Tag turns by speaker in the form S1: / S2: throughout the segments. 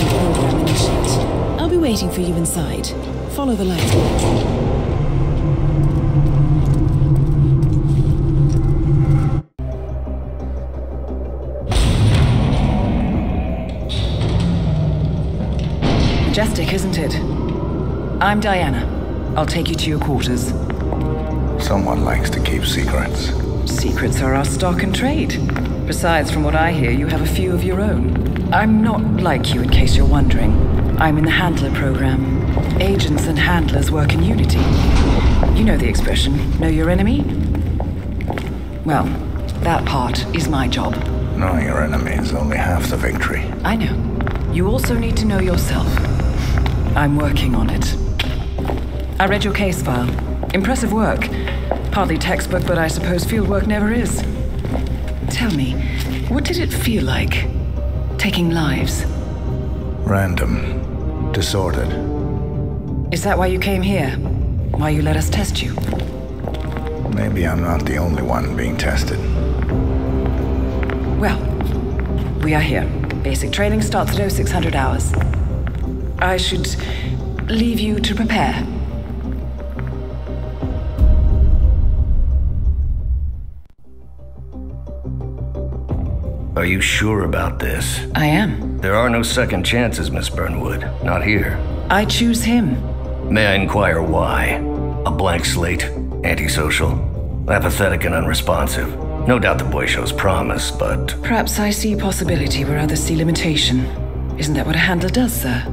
S1: program initiate. I'll be waiting for you inside. Follow the light.
S2: Majestic, isn't it? I'm Diana. I'll take you to your quarters.
S3: Someone likes to keep secrets.
S2: Secrets are our stock and trade. Besides, from what I hear, you have a few of your own. I'm not like you, in case you're wondering. I'm in the Handler program. Agents and handlers work in unity. You know the expression, know your enemy? Well, that part is my job.
S3: Knowing your enemy is only half the victory.
S2: I know. You also need to know yourself. I'm working on it. I read your case file. Impressive work. Partly textbook, but I suppose fieldwork never is. Tell me, what did it feel like? Taking lives?
S3: Random. Disordered.
S2: Is that why you came here? Why you let us test you?
S3: Maybe I'm not the only one being tested.
S2: Well, we are here. Basic training starts at 0600 hours. I should leave you to prepare.
S4: Are you sure about this?
S2: I am.
S4: There are no second chances, Miss Burnwood. Not here.
S2: I choose him.
S4: May I inquire why? A blank slate, antisocial, apathetic and unresponsive. No doubt the boy shows promise, but
S2: Perhaps I see possibility where others see limitation. Isn't that what a handler does, sir?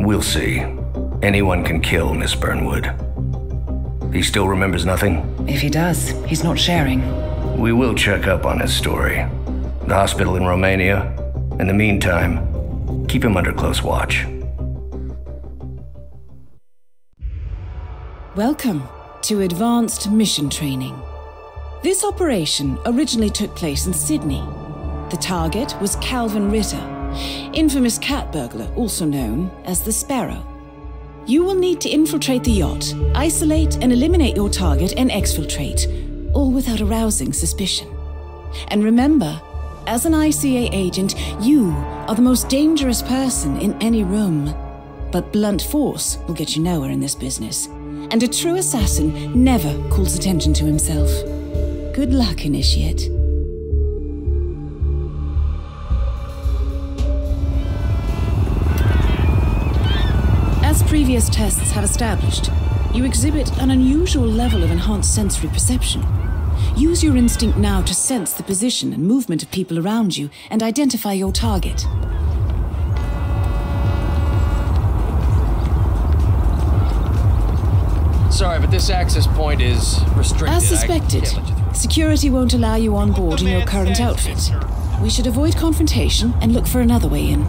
S4: we'll see. Anyone can kill Miss Burnwood. He still remembers nothing?
S2: If he does, he's not sharing.
S4: We will check up on his story. The hospital in Romania. In the meantime, keep him under close watch.
S1: Welcome to Advanced Mission Training. This operation originally took place in Sydney. The target was Calvin Ritter, infamous cat burglar, also known as the Sparrow. You will need to infiltrate the yacht, isolate and eliminate your target, and exfiltrate, all without arousing suspicion. And remember, as an ICA agent, you are the most dangerous person in any room. But blunt force will get you nowhere in this business. And a true assassin never calls attention to himself. Good luck, Initiate. As previous tests have established, you exhibit an unusual level of enhanced sensory perception. Use your instinct now to sense the position and movement of people around you and identify your target.
S5: Sorry, but this access point is restricted.
S1: As
S5: I
S1: suspected,
S5: can't let you through.
S1: security won't allow you on board in your current outfit. We should avoid confrontation and look for another way in.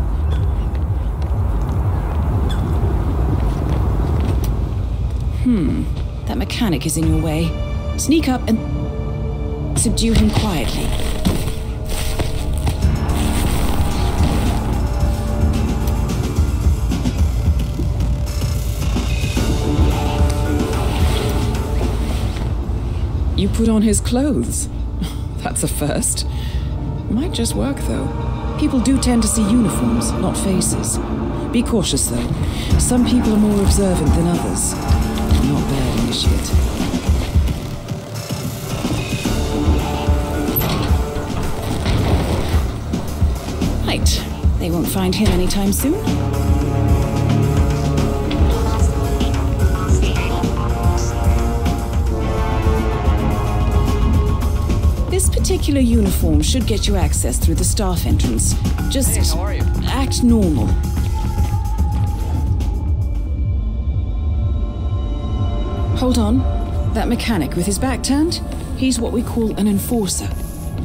S1: Hmm, that mechanic is in your way. Sneak up and subdue him quietly. You put on his clothes. That's a first. Might just work, though. People do tend to see uniforms, not faces. Be cautious, though. Some people are more observant than others. Not bad, initiate. They won't find him anytime soon. This particular uniform should get you access through the staff entrance. Just
S5: Hey, how are you?
S1: act normal. Hold on. That mechanic with his back turned? He's what we call an enforcer.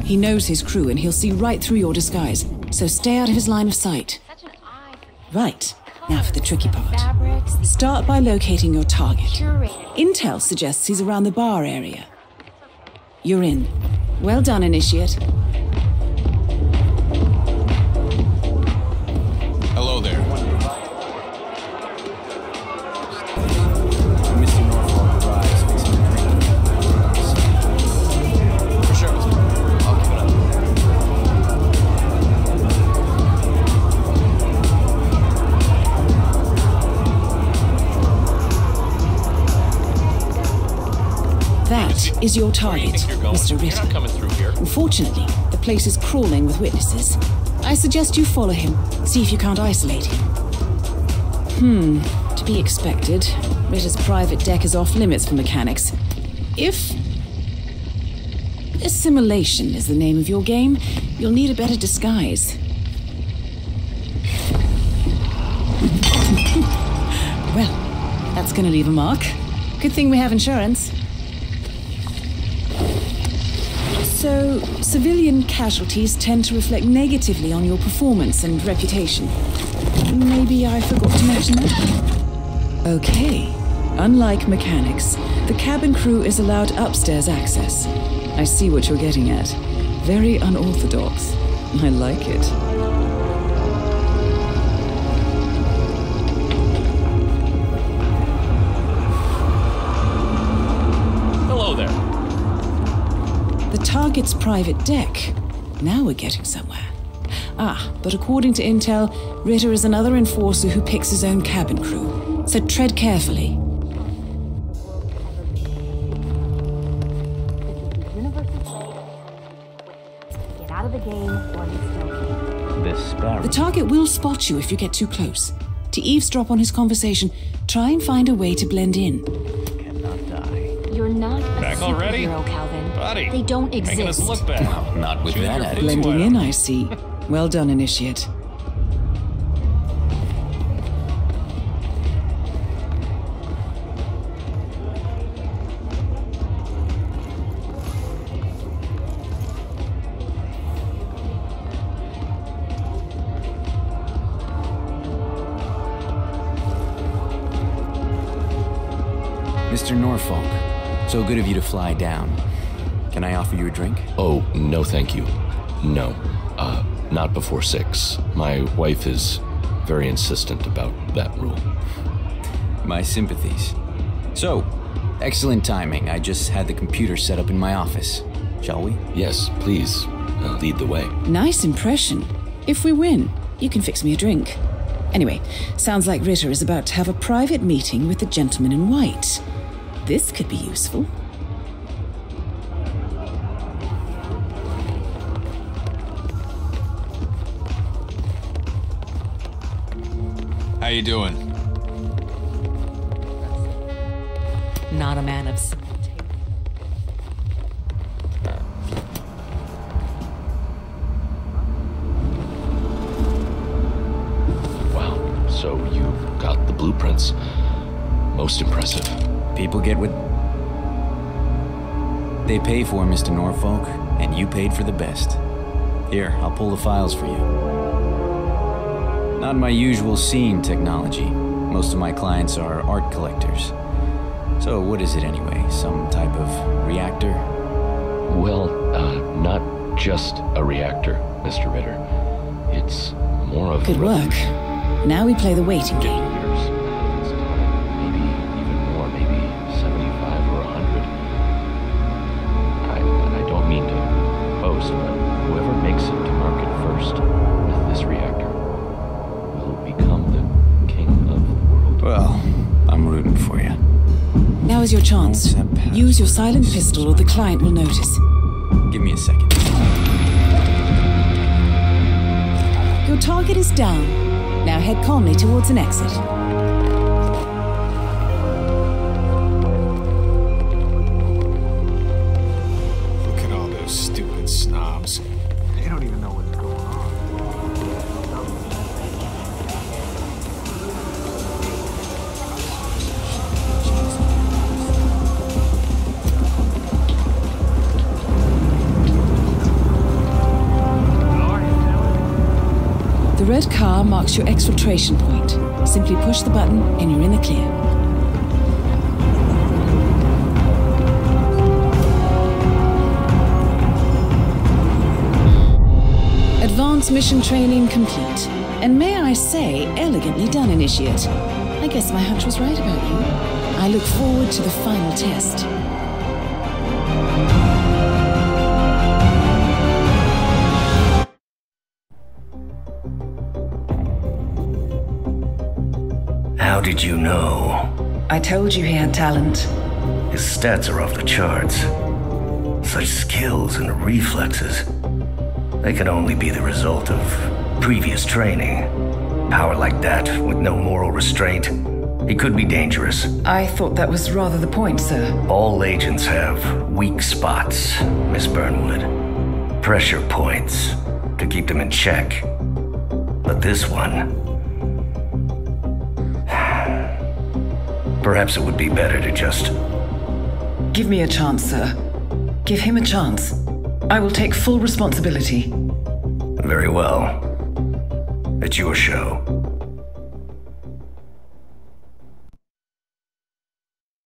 S1: He knows his crew and he'll see right through your disguise, so stay out of his line of sight.
S6: Such an eye for
S1: Right. Now for the tricky part. Start by locating your target. Intel suggests he's around the bar area. You're in. Well done, Initiate. Is your
S6: you
S1: target,
S6: going?
S1: Mr. Ritter.
S6: not coming through here.
S1: Unfortunately, the place is crawling with witnesses. I suggest you follow him, see if you can't isolate him. Hmm, to be expected. Ritter's private deck is off limits for mechanics. If. Assimilation is the name of your game, you'll need a better disguise. well, that's gonna leave a mark. Good thing we have insurance. So, civilian casualties tend to reflect negatively on your performance and reputation. Maybe I forgot to mention that? Okay. Unlike mechanics, the cabin crew is allowed upstairs access. I see what you're getting at. Very unorthodox. I like it. The target's private deck. Now we're getting somewhere. Ah, but according to intel, Ritter is another enforcer who picks his own cabin crew. So tread carefully.
S7: Get out of the game or you still can.
S8: The sparrow.
S1: The target will spot you if you get too close. To eavesdrop on his conversation, try and find a way to blend in.
S8: cannot die.
S7: You're not a
S6: Back already?
S7: superhero, Calvin.
S6: Buddy.
S7: They don't exist.
S6: Making us look bad.
S8: Not with
S6: Shooting
S8: that
S6: your
S8: attitude.
S1: Blending in. I see. Well done, Initiate.
S8: Mr. Norfolk, so good of you to fly down. Can I offer you a drink?
S9: Oh, no, thank you. No. Uh, not before six. My wife is very insistent about that rule.
S8: My sympathies. So, excellent timing. I just had the computer set up in my office. Shall we?
S9: Yes, please, uh, lead the way.
S1: Nice impression. If we win, you can fix me a drink. Anyway, sounds like Ritter is about to have a private meeting with the gentleman in white. This could be useful.
S5: How you doing?
S10: Not a man of
S9: Wow, so you got the blueprints. Most impressive.
S8: People get what they pay for, Mr. Norfolk, and you paid for the best. Here, I'll pull the files for you. Not my usual scene technology. Most of my clients are art collectors. So, what is it anyway? Some type of reactor?
S9: Well, uh, not just a reactor, Mr. Ritter. It's more of
S1: Good
S9: a
S1: work. Now we play the waiting game. Now is your chance. Use your silent pistol or the client will notice.
S8: Give me a second.
S1: Your target is down. Now head calmly towards an exit. Red car marks your exfiltration point. Simply push the button and you're in the clear. Advanced mission training complete. And may I say, elegantly done, Initiate. I guess my hunch was right about you. I look forward to the final test.
S4: Did you know?
S2: I told you he had talent.
S4: His stats are off the charts. Such skills and reflexes. They can only be the result of previous training. Power like that, with no moral restraint, he could be dangerous.
S1: I thought that was rather the point, sir.
S4: All agents have weak spots, Miss Burnwood. Pressure points to keep them in check. But this one. Perhaps it would be better to just.
S1: Give me a chance, sir. Give him a chance. I will take full responsibility.
S4: Very well. It's your show.